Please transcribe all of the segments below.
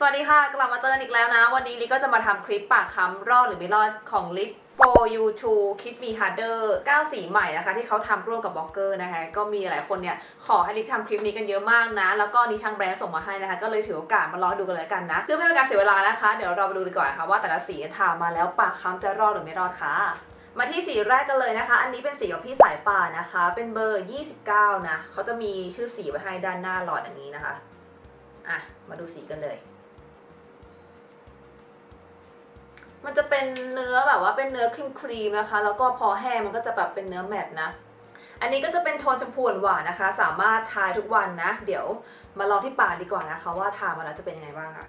สวัสดีค่ะ กลับมาเจอกันอีกแล้วนะ วันนี้ลิก็จะมาทำคลิปปากคล้ำรอดหรือไม่รอดของลิป 4U2 Kiss Me Harder 9 สีใหม่นะคะ ที่เขาทำร่วมกับบล็อกเกอร์นะคะ ก็มีหลายคนเนี่ย ขอให้ลิทำคลิปนี้กันเยอะมากนะ แล้วก็นี่ทางแบรนด์ส่งมาให้นะคะ ก็เลยถือโอกาสมาลองดูกันเลยกันนะเพื่อไม่ให้การเสียเวลานะคะ เดี๋ยวเราไปดูดีกว่านะคะว่าแต่ละสีทามาแล้วปากคล้ำจะรอดหรือไม่รอดค่ะมาที่สีแรกกันเลยนะคะ อันนี้เป็นสีของพี่สายป่านนะคะ เป็นเบอร์ 29 นะเขาจะมีชื่อสีไว้ให้ด้านหน้าหลอดอย่างนี้นะคะ อะ มาดูสีกันเลย มันจะเป็นเนื้อแบบว่าเป็นเนื้อครีมครีมนะคะ แล้วก็พอแห้งมันก็จะแบบเป็นเนื้อแมตต์นะ อันนี้ก็จะเป็นโทนชมพูหวานนะคะ สามารถทายทุกวันนะ เดี๋ยวมาลองที่ปากดีกว่านะคะ ว่าทามาแล้วจะเป็นยังไงบ้างค่ะ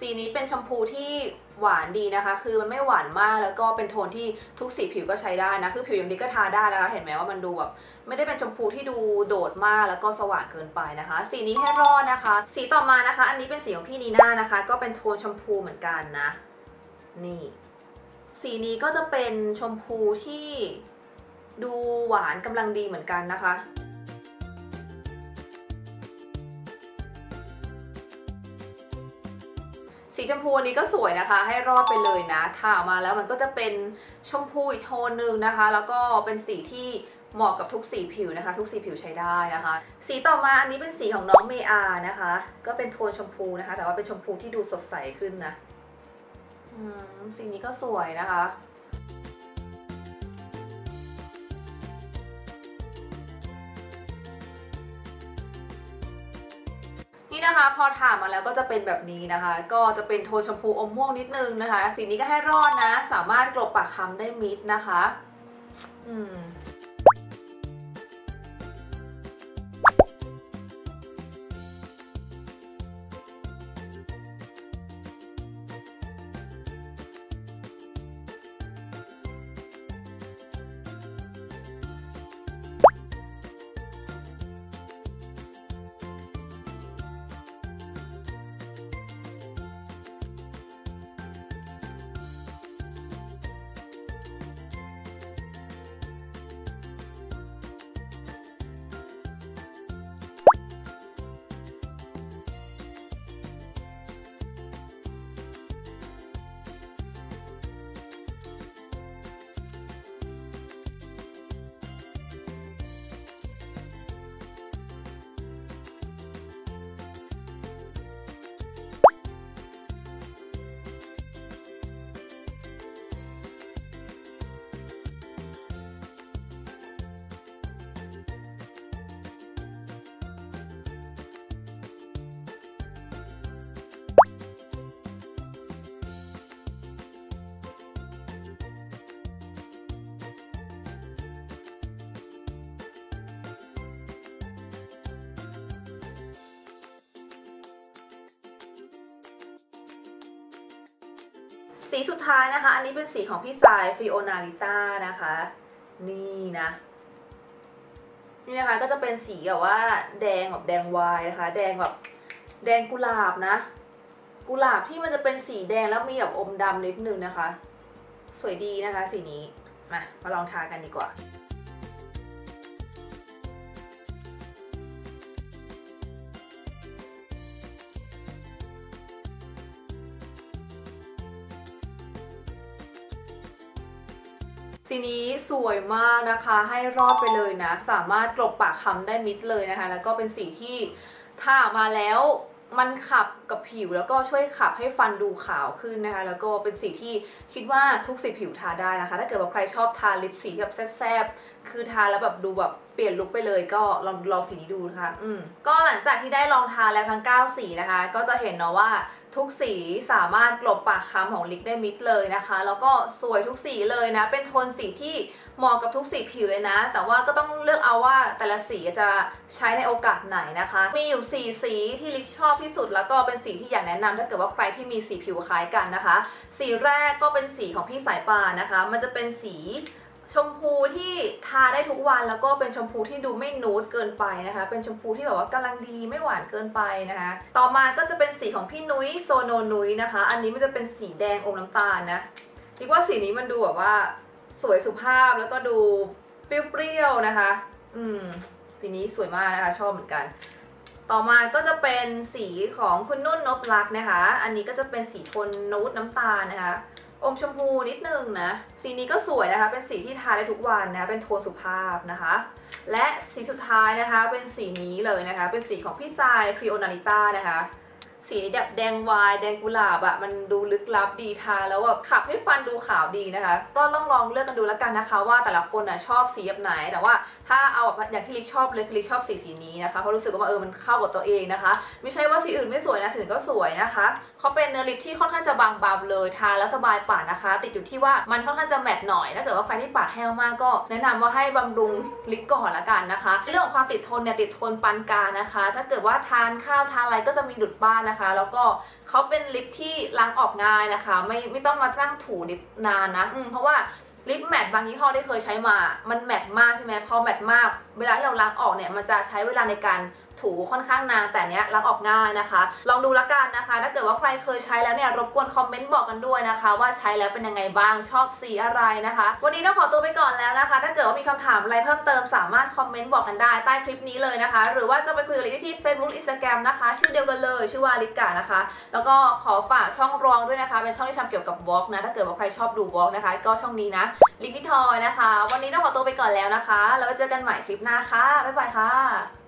สีนี้เป็นชมพูที่หวานดีนะคะ คือมันไม่หวานมากแล้วก็เป็นโทนที่ทุกสีผิวก็ใช้ได้นะ คือผิวอย่างดีก็ทาได้นะคะ เห็นไหมว่ามันดูแบบไม่ได้เป็นชมพูที่ดูโดดมากแล้วก็สว่างเกินไปนะคะ สีนี้ให้รอดนะคะ สีต่อมานะคะ อันนี้เป็นสีของพี่นีน่านะคะ ก็เป็นโทนชมพูเหมือนกันนะ นี่ สีนี้ก็จะเป็นชมพูที่ดูหวานกำลังดีเหมือนกันนะคะ สีชมพูอันนี้ก็สวยนะคะ ให้รอดไปเลยนะทาออกมาแล้วมันก็จะเป็นชมพูอีกโทนหนึ่งนะคะ แล้วก็เป็นสีที่เหมาะกับทุกสีผิวนะคะ ทุกสีผิวใช้ได้นะคะ สีต่อมาอันนี้เป็นสีของน้องเมอานะคะ ก็เป็นโทนชมพูนะคะ แต่ว่าเป็นชมพูที่ดูสดใสขึ้นนะอืมสีนี้ก็สวยนะคะ นี่นะคะ พอถามมาแล้วก็จะเป็นแบบนี้นะคะ ก็จะเป็นโทนชมพูอมม่วงนิดนึงนะคะ สีนี้ก็ให้รอดนะ สามารถกลบปากคำได้มิดนะคะ อืม สีสุดท้ายนะคะ อันนี้เป็นสีของพี่สายฟิโอนาลิต้านะคะ นี่นะนี่นะคะก็จะเป็นสีแบบว่าแดงแบบแดงวายนะคะ แดงแบบแดงกุหลาบนะ กุหลาบที่มันจะเป็นสีแดงแล้วมีแบบอมดำนิดนึงนะคะ สวยดีนะคะ สีนี้มามาลองทากันดีกว่า สีนี้สวยมากนะคะให้รอบไปเลยนะ สามารถกลบปากคำได้มิดเลยนะคะ แล้วก็เป็นสีที่ถ้ามาแล้วมันขับกับผิวแล้วก็ช่วยขับให้ฟันดูขาวขึ้นนะคะ แล้วก็เป็นสีที่คิดว่าทุกสีผิวทาได้นะคะ ถ้าเกิดว่าใครชอบทาลิปสีแบบแซบ คือทาแล้วแบบดูแบบเปลี่ยนลุคไปเลยก็ลองลองสีนี้ดูนะคะอืมก็หลังจากที่ได้ลองทาแล้วทั้ง 9 สีนะคะ ก็จะเห็นเนาะว่าทุกสีสามารถกลบปากคำของลิปได้มิดเลยนะคะ แล้วก็สวยทุกสีเลยนะ เป็นโทนสีที่เหมาะกับทุกสีผิวเลยนะ แต่ว่าก็ต้องเลือกเอาว่าแต่ละสีจะใช้ในโอกาสไหนนะคะ มีอยู่ 4 สีที่ลิปชอบที่สุด แล้วก็เป็นสีที่อยากแนะนำถ้าเกิดว่าใครที่มีสีผิวคล้ายกันนะคะ สีแรกก็เป็นสีของพี่สายป่านะคะ มันจะเป็นสี ชมพูที่ทาได้ทุกวันแล้วก็เป็นชมพูที่ดูไม่นูดเกินไปนะคะ เป็นชมพูที่แบบว่ากำลังดีไม่หวานเกินไปนะคะ ต่อมาก็จะเป็นสีของพี่นุ้ยโซโนนุ้ยนะคะ อันนี้มันจะเป็นสีแดงอมน้ำตาลนะคิดว่าสีนี้มันดูแบบว่าสวยสุภาพแล้วก็ดูเปรี้ยวๆนะคะ อืม สีนี้สวยมากนะคะ ชอบเหมือนกัน ต่อมาก็จะเป็นสีของคุณนุ่นนบลักษ์นะคะ อันนี้ก็จะเป็นสีโทนนูดน้ำตาลนะคะ อมชมพูนิดนึงนะ สีนี้ก็สวยนะคะ เป็นสีที่ทาได้ทุกวันนะคะ เป็นโทนสุภาพนะคะ และสีสุดท้ายนะคะ เป็นสีนี้เลยนะคะ เป็นสีของพี่ทรายฟิโอนาลิต้านะคะ สีแบบแดงวาย แดงกุหลาบอะมันดูลึกลับดีทาแล้วแบบขับให้ฟันดูขาวดีนะคะ ก็ต้องลองเลือกกันดูแล้วกันนะคะ ว่าแต่ละคนอะชอบสีแบบไหน แต่ว่าถ้าเอาแบบอย่างที่ลิกชอบเลยลิกชอบสีสีนี้นะคะเพราะรู้สึกว่าเออมันเข้ากับตัวเองนะคะ ไม่ใช่ว่าสีอื่นไม่สวยนะสีอื่นก็สวยนะคะเขาเป็นเนื้อลิปที่ค่อนข้างจะบางเบาเลยทาแล้วสบายปากนะคะ ติดอยู่ที่ว่ามันค่อนข้างจะแมตต์หน่อยถ้าเกิดว่าใครที่ปากแห้งมากก็แนะนำว่าให้บำรุงลิปก่อนละกันนะคะ เรื่องของความติดทนเนี่ยติดทนปานกลางนะคะ ถ้าเกิดว่าทานข้าวทานอะไรก็จะมีหลุดบ้านนะคะแล้วก็เขาเป็นลิปที่ล้างออกง่ายนะคะ ไม่ไม่ต้องมาตั้งถูลิปนานนะเพราะว่าลิปแมทบางยี่ห้อที่เคยใช้มา มันแมทมากใช่ไหมพอแมทมาก เวลาที่เราล้างออกเนี่ย มันจะใช้เวลาในการ ถูค่อนข้างนานแต่เนี้ยล้างออกง่ายนะคะ ลองดูละกันนะคะ ถ้าเกิดว่าใครเคยใช้แล้วเนี่ยรบกวนคอมเมนต์บอกกันด้วยนะคะ ว่าใช้แล้วเป็นยังไงบ้างชอบสีอะไรนะคะ วันนี้ต้องขอตัวไปก่อนแล้วนะคะ ถ้าเกิดว่ามีคำถามอะไรเพิ่มเติมสามารถคอมเมนต์บอกกันได้ใต้คลิปนี้เลยนะคะ หรือว่าจะไปคุยกับลิที่ Facebook Instagram นะคะ ชื่อเดียวกันเลยชื่อว่าลิกานะคะ แล้วก็ขอฝากช่องรองด้วยนะคะ เป็นช่องที่ทำเกี่ยวกับวอล์กนะถ้าเกิดว่าใครชอบดูวอล์กนะคะ ก็ช่องนี้นะลิกิทอยนะคะ วันนี้ต้องขอตัวไปก่อนแล้วนะคะแล้วเจอกันใหม่คลิปหน้าค่ะบ๊ายบายค่ะ